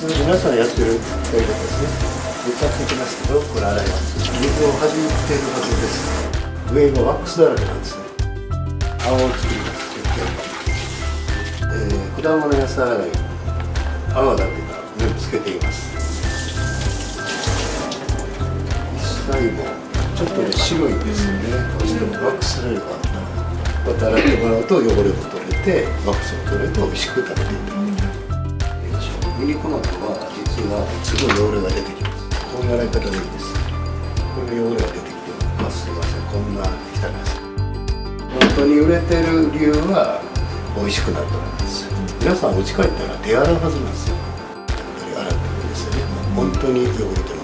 皆さんやってるやり方です。ね歌ってきますけどこれ洗います水を弾いてるはずです。上がワックスだらけなんですね泡を作りますえー、果物野菜洗い泡だけが全部つけています。一切もちょっとね白いんですよね。どうしてもワックス類がこうやって洗ってもらうと汚れも取れてワックスも取れて美味しく食べていただミニトマトは実はすごい汚れが出てきます。こういう洗い方でいいです。これ汚れが出てきてます。すいませんこんな汚いです本当に売れてる理由は美味しくなると思います。皆さん家帰ったら手洗うはずなんですよ。洗ってるんですよね。本当に汚れてます。